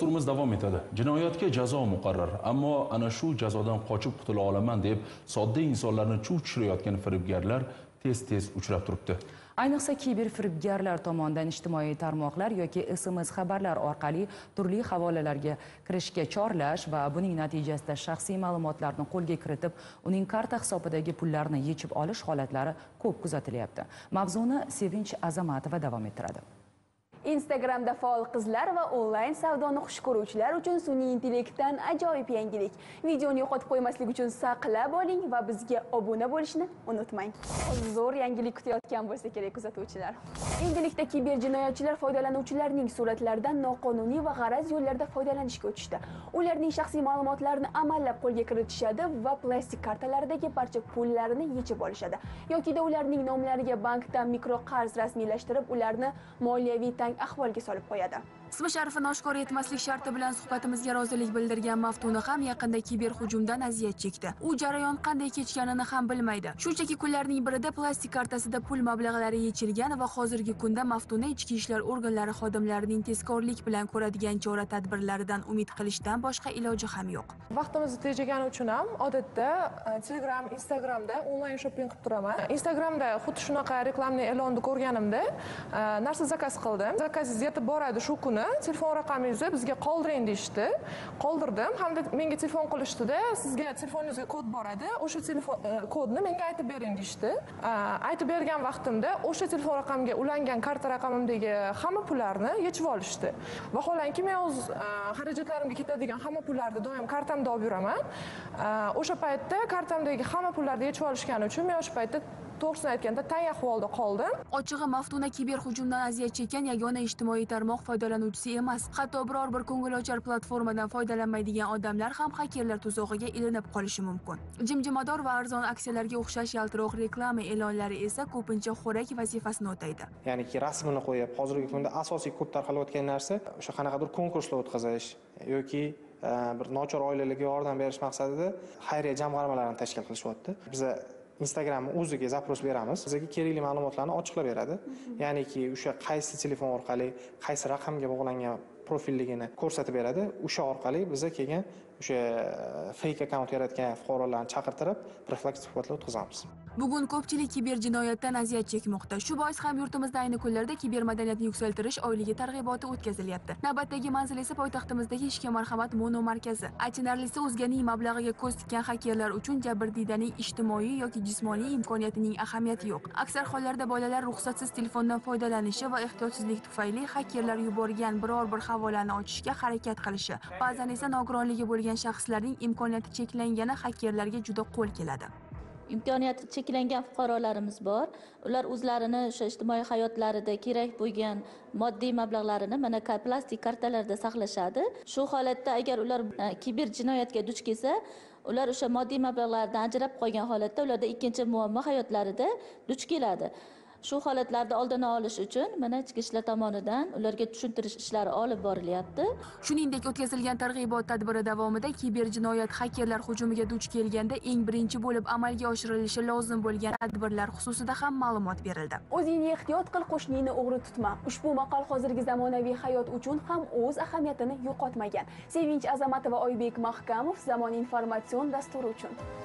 dasturimiz davom etadi. Jinoyatga jazo muqarrar ammo ana shu jazodan qochib qutula olaman deb sodda insonlarni chuv tushirayotgan firibgarlar tez tez uchrab turibdi. Ayniqsa kiber firibgarlar tomonidan ijtimoiy tarmoqlar yoki sms xabarlar orqali turli havolalarga kirishga chorlash va buning natijasida shaxsiy ma'lumotlarni qo'lga kiritib uning karta hisobidagi pullarni yechib olish holatlari ko'p kuzatilyapti. Mavzuni sevinch azamatova davom ettiradi. Instagramda faol qizlar va onlayn savdoni xush ko'ruvchilar uchun sun'iy intellektdan ajoyib yangilik. Videoni yo'qotib qo'ymaslik uchun saqlab oling va bizga obuna bo'lishni unutmang. Zo'r yangilik kutayotgan bo'lsa kerak kuzatuvchilar. Endilikda kiber jinoyatchilar foydalanuvchilarning suratlaridan noqonuniy va g'araz yo'llarda foydalanishga o'tishdi. Ularning shaxsiy ma'lumotlarini amallab qo'lga kiritishadi va plastik kartalaridagi barcha pullarni yechib olishadi. Yokida ularning nomlariga bankdan mikroqarz rasmiylashtirib ularni moliyaviy tang ahvolga solib qo'yadi. Ismi sharifini oshkor etmaslik sharti bilan suhbatimizga rozilik bildirgan maftuna ham yaqinda kiber hujumdan aziyat chekdi. U jarayon qanday kechganini ham bilmaydi. Shunchaki kunlarning birida plastik kartasida pul mablag'lari yechilgan va hozirgi kunda maftuna ichki ishlar organlari xodimlarining tezkorlik bilan ko'radigan chora tadbirlaridan umid qilishdan boshqa iloji ham yo'q. Vaqtimizni tejagani uchun ham odatda e, telegram instagramda onlayn shopping qilib turaman. Instagramda xuddi shunaqa reklamный e'lonni ko'rganimda e, narsa zakaz qildim zakazingiz yetib boradi shu kuni. Telefon raqamingizni bizga qoldiring deyishdi. Qoldirdim. Hamda menga telefon qilishdida sizga telefoningizga kod boradi. O'sha telefon e, kodni menga aytib bering deyishdi. Aytib bergan vaqtimda o'sha telefon raqamiga ulangan karta raqamimdagi hamma pullarni yechib olishdi. Vaholanki men o'z e, xarajatlarimga ketadigan hamma pullarni doim kartamda olib yuraman. O'sha paytda kartamdagi hamma pullarni yechib olishgani uchun men o'sha paytda to'g'risini aytganda tang ahvolda qoldim. Ochig'i maftuna kiber hujumdan aziyat chekkan yagona ijtimoiy tarmoq foydalanuvchisi emas hatto biror bir ko'ngilochar platformadan foydalanmaydigan odamlar ham xakerlar tuzog'iga ilinib qolishi mumkin. Jimjimador va arzon aksiyalarga o'xshash yaltiroq reklama e'lonlari esa ko'pincha xo'rak vazifasini o'taydi. Ya'niki rasmini qo'yib hozirgi kunda asosiy ko'p tarqalayotgan narsa o'sha qanaqadir konkurslar o'tkazish yoki e, bir nochor oilalarga yordam berish maqsadida xayriya jamg'armalarini tashkil qilishyapti. Biza instagramni o'ziga zaпрос beramiz. Bizga kerakli ma'lumotlarni ochiqlab beradi. Ya'niki o'sha qaysi telefon orqali qaysi raqamga bog'langan profilligini ko'rsatib beradi. O'sha orqali biza keyin o'sha e, fake akkaunt yaratgan fuqarolarni chaqirtirib profilaktik suhbatlar o'tkazamiz. Bugun ko'pchilik kiber jinoyatdan aziyat chekmoqda. Shu bois ham yurtimizda ayni kunlarda kiber madaniyatni yuksaltirish oyligi targ'iboti o'tkazilyapti. Navbatdagi manzil esa poytaxtimizdagi ishga marhamat mono markazi. Achinarlisi o'zganing mablag'iga ko'z tikkan xakerlar uchun jabrdiydaning ijtimoiy yoki jismoniy imkoniyatining ahamiyati yo'q. Aksar hollarda bolalar ruxsatsiz telefondan foydalanishi va ehtiyotsizlik tufayli xakerlar yuborgan biror bir havolani ochishga harakat qilishi. Ba'zan esa nogironligi bo'lgan shaxslarning imkoniyati cheklangani xakerlarga juda qo'l keladi. Imkoniyati cheklangan fuqarolarimiz bor. Ular o'zlarini o'sha ijtimoiy hayotlarida kerak bo'lgan moddiy mablag'larini mana plastik kartalarda saqlashadi. Shu holatda agar ular e, kiber jinoyatga duch kelsa ular o'sha moddiy mablag'lardan ajrab qolgan holatda ularda ikkinchi muammo hayotlarida duch keladi. Shu holatlarni oldini olish uchun mana ichki ishlar tomonidan ularga tushuntirish ishlari olib borilyapti. Shuningdek o'tkazilgan targ'ibot tadbiri davomida kiber jinoyat xakerlar hujumiga duch kelganda eng birinchi bo'lib amalga oshirilishi lozim bo'lgan tadbirlar xususida ham ma'lumot berildi. O'zingni ehtiyot qil qo'shningni o'g'ri tutma. Ushbu maqol hozirgi zamonaviy hayot uchun ham o'z ahamiyatini yo'qotmagan. Sevinch azamatova oybek mahkamov zamon informatsion dasturi uchun